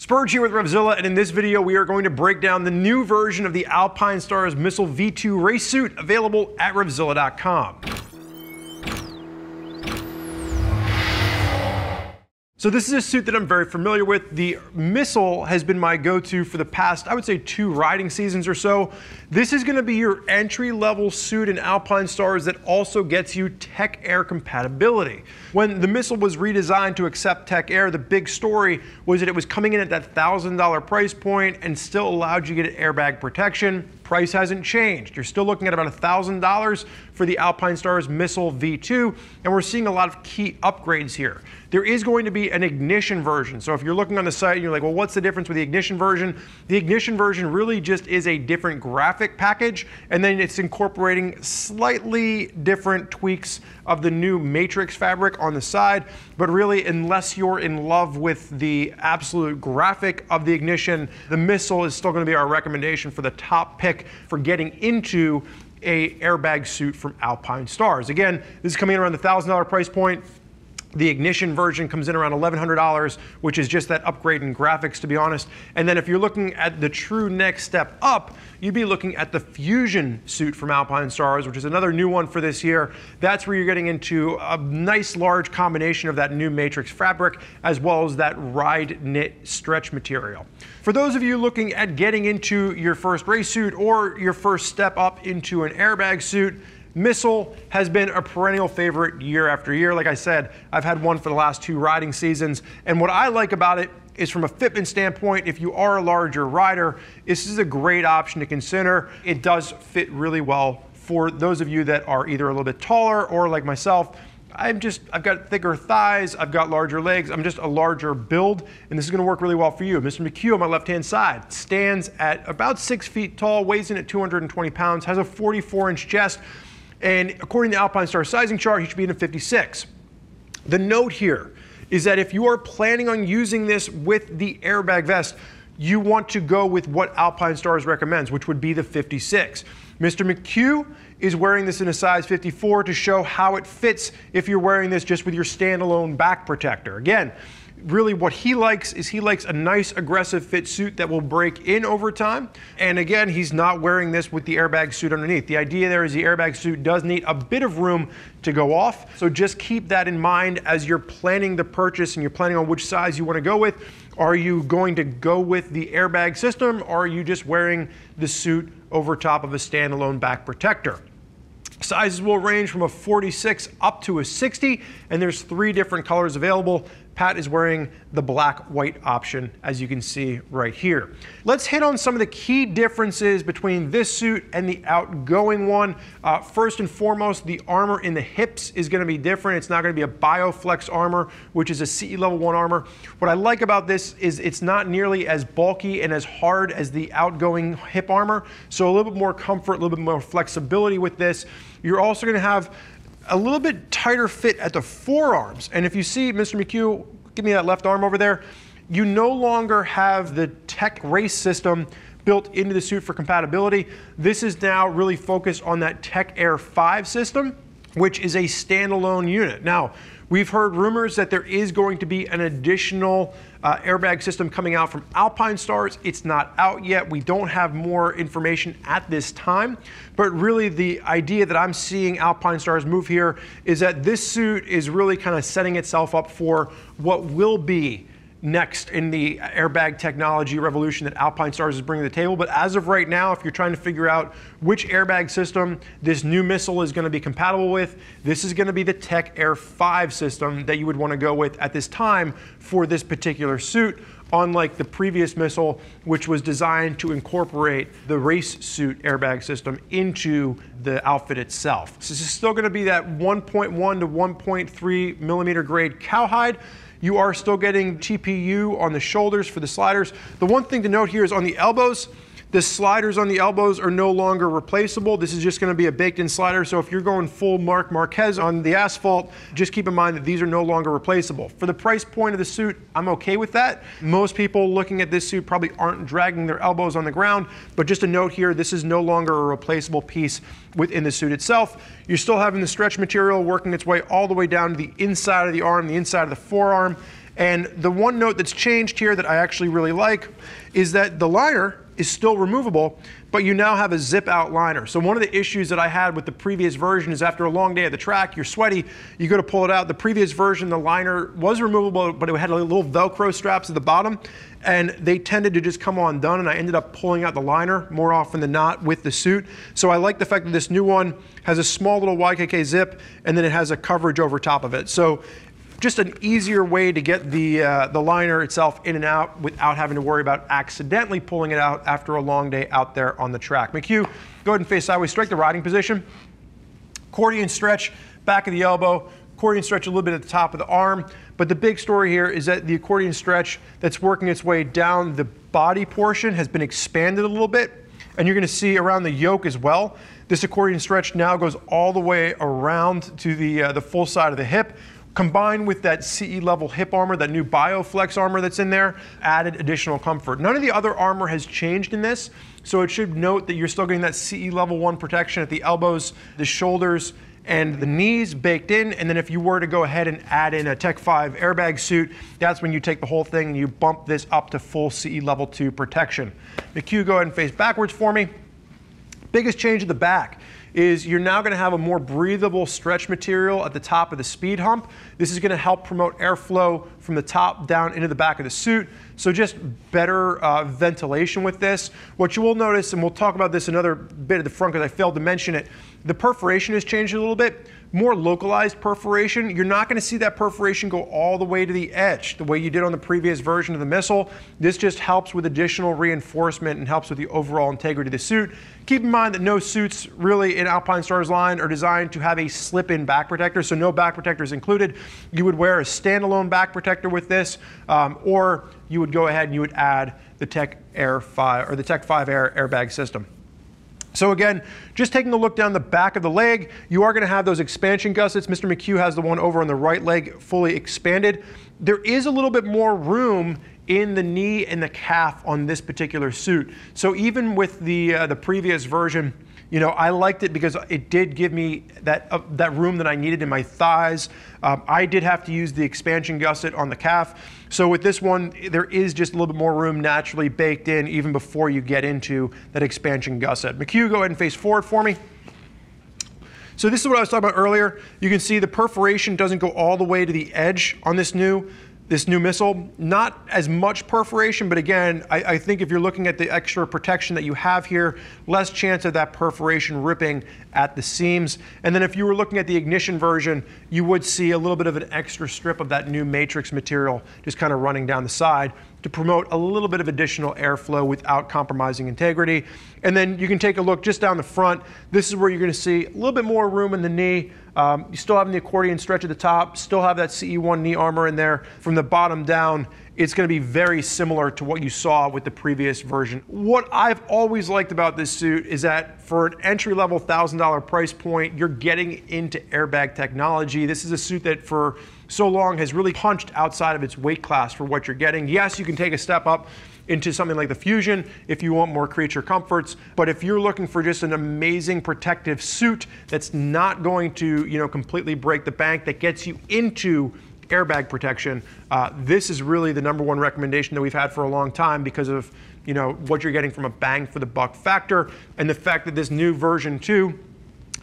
Spurge here with Revzilla, and in this video we are going to break down the new version of the Alpinestars Missile V2 race suit available at Revzilla.com. So this is a suit that I'm very familiar with. The Missile has been my go-to for the past, I would say, two riding seasons or so. This is gonna be your entry-level suit in Alpinestars that also gets you Tech Air compatibility. When the Missile was redesigned to accept Tech Air, the big story was that it was coming in at that $1,000 price point and still allowed you to get airbag protection, Price hasn't changed. You're still looking at about $1,000 for the Alpinestars Missile V2, and we're seeing a lot of key upgrades here. There is going to be an ignition version. So if you're looking on the site and you're like, well, what's the difference with the ignition version? The ignition version really just is a different graphic package, and then it's incorporating slightly different tweaks of the new matrix fabric on the side. But really, unless you're in love with the absolute graphic of the ignition, the missile is still going to be our recommendation for the top pick for getting into a airbag suit from Alpinestars. Again, this is coming in around the $1,000 price point. The ignition version comes in around $1,100, which is just that upgrade in graphics, to be honest. And then if you're looking at the true next step up, you'd be looking at the Fusion suit from Alpinestars, which is another new one for this year. That's where you're getting into a nice large combination of that new matrix fabric, as well as that ride knit stretch material. For those of you looking at getting into your first race suit or your first step up into an airbag suit, Missile has been a perennial favorite year after year. Like I said, I've had one for the last two riding seasons. And what I like about it is from a fitment standpoint, if you are a larger rider, this is a great option to consider. It does fit really well for those of you that are either a little bit taller or like myself, I'm just, I've got thicker thighs, I've got larger legs, I'm just a larger build, and this is gonna work really well for you. Mr. McHugh on my left-hand side stands at about six feet tall, weighs in at 220 pounds, has a 44 inch chest, and according to the Alpinestars sizing chart, he should be in a 56. The note here is that if you are planning on using this with the airbag vest, you want to go with what Alpinestars recommends, which would be the 56. Mr. McHugh is wearing this in a size 54 to show how it fits if you're wearing this just with your standalone back protector. Again, really what he likes is he likes a nice aggressive fit suit that will break in over time. And again, he's not wearing this with the airbag suit underneath. The idea there is the airbag suit does need a bit of room to go off. So just keep that in mind as you're planning the purchase and you're planning on which size you want to go with. Are you going to go with the airbag system or are you just wearing the suit over top of a standalone back protector? Sizes will range from a 46 up to a 60, and there's three different colors available. Pat is wearing the black white option as you can see right here. Let's hit on some of the key differences between this suit and the outgoing one. Uh, first and foremost, the armor in the hips is gonna be different. It's not gonna be a BioFlex armor, which is a CE level one armor. What I like about this is it's not nearly as bulky and as hard as the outgoing hip armor. So a little bit more comfort, a little bit more flexibility with this. You're also gonna have a little bit tighter fit at the forearms. And if you see, Mr. McHugh, give me that left arm over there, you no longer have the tech race system built into the suit for compatibility. This is now really focused on that Tech Air 5 system, which is a standalone unit. Now, We've heard rumors that there is going to be an additional uh, airbag system coming out from Alpinestars. It's not out yet. We don't have more information at this time. But really, the idea that I'm seeing Alpinestars move here is that this suit is really kind of setting itself up for what will be next in the airbag technology revolution that Alpinestars is bringing to the table. But as of right now, if you're trying to figure out which airbag system this new missile is going to be compatible with, this is going to be the Tech Air 5 system that you would want to go with at this time for this particular suit unlike the previous missile, which was designed to incorporate the race suit airbag system into the outfit itself. So this is still going to be that 1.1 to 1.3 millimeter grade cowhide. You are still getting TPU on the shoulders for the sliders. The one thing to note here is on the elbows, the sliders on the elbows are no longer replaceable. This is just going to be a baked-in slider. So if you're going full Marc Marquez on the asphalt, just keep in mind that these are no longer replaceable. For the price point of the suit, I'm okay with that. Most people looking at this suit probably aren't dragging their elbows on the ground, but just a note here, this is no longer a replaceable piece within the suit itself. You're still having the stretch material working its way all the way down to the inside of the arm, the inside of the forearm. And the one note that's changed here that I actually really like is that the liner is still removable, but you now have a zip out liner. So one of the issues that I had with the previous version is after a long day at the track, you're sweaty, you go to pull it out. The previous version, the liner was removable, but it had a little Velcro straps at the bottom, and they tended to just come undone, and I ended up pulling out the liner more often than not with the suit. So I like the fact that this new one has a small little YKK zip, and then it has a coverage over top of it. So just an easier way to get the, uh, the liner itself in and out without having to worry about accidentally pulling it out after a long day out there on the track. McHugh, go ahead and face sideways, strike the riding position. Accordion stretch, back of the elbow, accordion stretch a little bit at the top of the arm. But the big story here is that the accordion stretch that's working its way down the body portion has been expanded a little bit. And you're gonna see around the yoke as well. This accordion stretch now goes all the way around to the, uh, the full side of the hip, combined with that CE level hip armor, that new BioFlex armor that's in there, added additional comfort. None of the other armor has changed in this, so it should note that you're still getting that CE level one protection at the elbows, the shoulders, and the knees baked in. And then if you were to go ahead and add in a Tech 5 airbag suit, that's when you take the whole thing and you bump this up to full CE level two protection. McHugh, go ahead and face backwards for me. Biggest change at the back is you're now going to have a more breathable stretch material at the top of the speed hump. This is going to help promote airflow from the top down into the back of the suit. So just better uh, ventilation with this. What you will notice, and we'll talk about this another bit at the front because I failed to mention it, the perforation has changed a little bit more localized perforation. You're not going to see that perforation go all the way to the edge the way you did on the previous version of the missile. This just helps with additional reinforcement and helps with the overall integrity of the suit. Keep in mind that no suits really in Alpinestars line are designed to have a slip-in back protector, so no back protectors included. You would wear a standalone back protector with this, um, or you would go ahead and you would add the Tech Air 5 or the Tech 5 Air airbag system. So again, just taking a look down the back of the leg, you are going to have those expansion gussets. Mr. McHugh has the one over on the right leg fully expanded. There is a little bit more room in the knee and the calf on this particular suit. So even with the, uh, the previous version, you know, I liked it because it did give me that, uh, that room that I needed in my thighs. Um, I did have to use the expansion gusset on the calf. So with this one, there is just a little bit more room naturally baked in even before you get into that expansion gusset. McHugh, go ahead and face forward for me. So this is what I was talking about earlier. You can see the perforation doesn't go all the way to the edge on this new this new missile. Not as much perforation, but again, I, I, think if you're looking at the extra protection that you have here, less chance of that perforation ripping at the seams. And then if you were looking at the ignition version, you would see a little bit of an extra strip of that new matrix material just kind of running down the side to promote a little bit of additional airflow without compromising integrity. And then you can take a look just down the front. This is where you're gonna see a little bit more room in the knee. Um, you still have the accordion stretch at the top, still have that CE1 knee armor in there. From the bottom down, it's going to be very similar to what you saw with the previous version. What I've always liked about this suit is that for an entry level $1,000 price point, you're getting into airbag technology. This is a suit that for so long has really punched outside of its weight class for what you're getting. Yes, you can take a step up into something like the Fusion if you want more creature comforts. But if you're looking for just an amazing protective suit that's not going to, you know, completely break the bank, that gets you into airbag protection, uh, this is really the number one recommendation that we've had for a long time because of, you know, what you're getting from a bang for the buck factor and the fact that this new version 2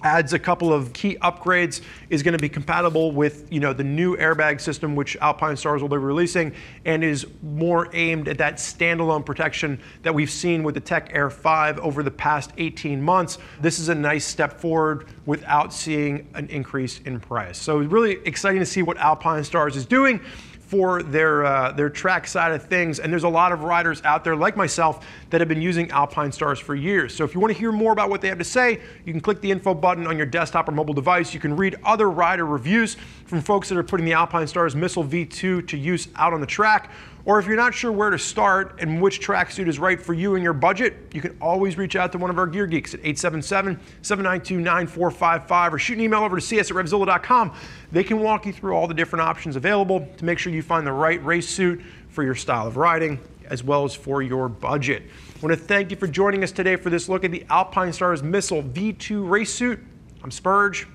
adds a couple of key upgrades, is going to be compatible with you know the new airbag system which Alpinestars will be releasing, and is more aimed at that standalone protection that we've seen with the Tech Air 5 over the past 18 months. This is a nice step forward without seeing an increase in price. So really exciting to see what Alpinestars is doing for their, uh, their track side of things. And there's a lot of riders out there like myself that have been using Alpinestars for years. So if you want to hear more about what they have to say, you can click the info button on your desktop or mobile device. You can read other rider reviews from folks that are putting the Alpinestars Missile V2 to use out on the track. Or if you're not sure where to start and which tracksuit is right for you and your budget, you can always reach out to one of our gear geeks at 877-792-9455 or shoot an email over to cs at revzilla.com. They can walk you through all the different options available to make sure you find the right race suit for your style of riding as well as for your budget. I want to thank you for joining us today for this look at the Alpinestars Missile V2 race suit. I'm Spurge.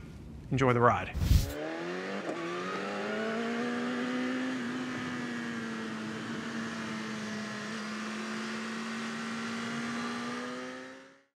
Enjoy the ride.